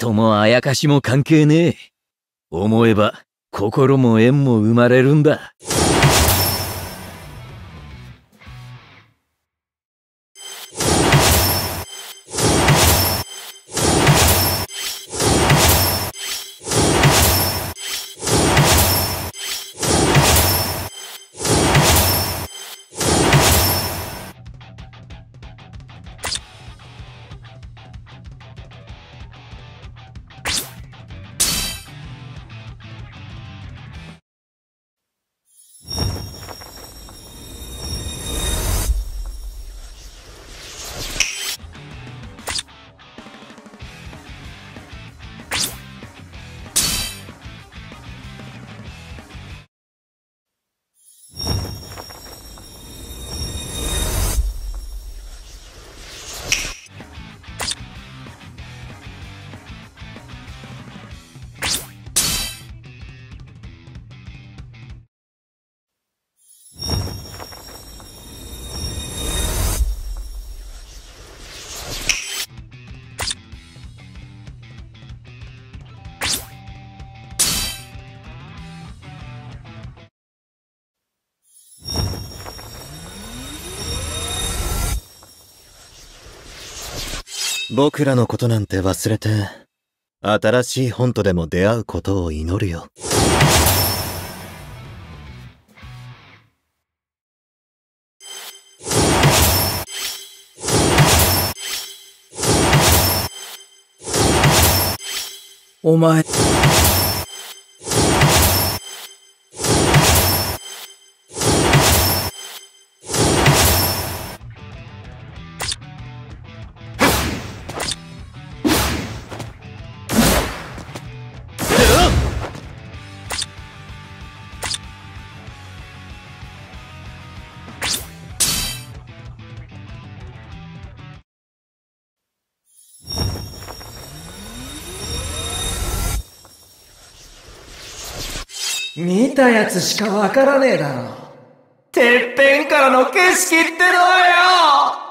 人もあやかしも関係ねえ。思えば、心も縁も生まれるんだ。僕らのことなんて忘れて、新しい本とでも出会うことを祈るよ。お前。見たやつしかわからねえだろ。てっぺんからの景色ってのはよ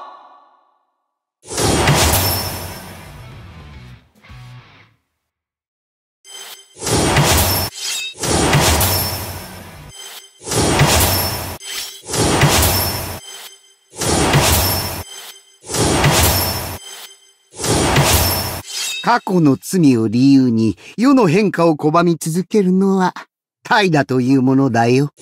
過去の罪を理由に世の変化を拒み続けるのは怠惰というものだよ。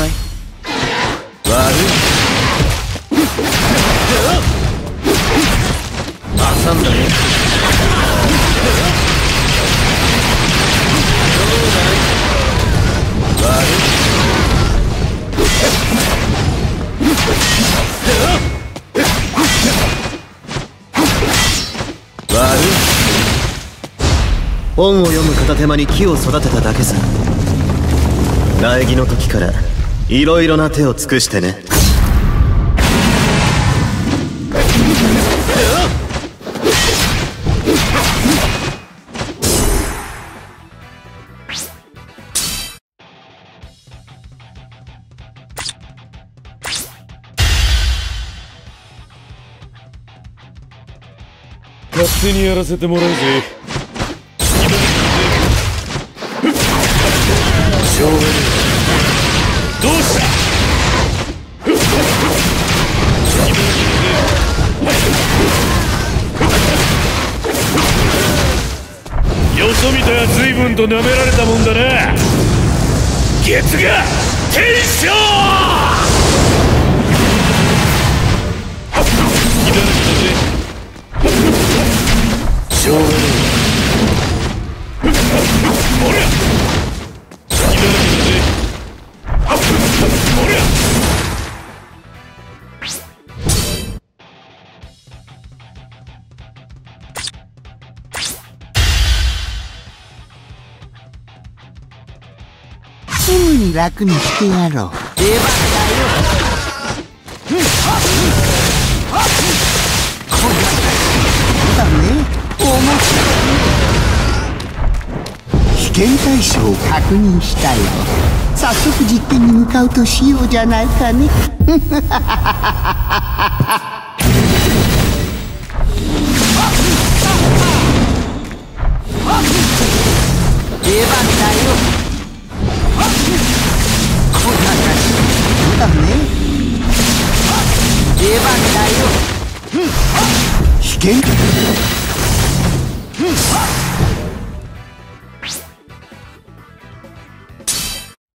かい悪い挟んだよ悪い。本を読む片手間に木を育てただけさ。苗木の時からいろいろな手を尽くしてね。勝手にやらせてもらうぜ。よそ見たら随分と舐められたもんだな。月が天将に楽にしてやろう。だね。面白い。危険対象を確認したよ。早速実験に向かうとしようじゃないかね。だよ。危険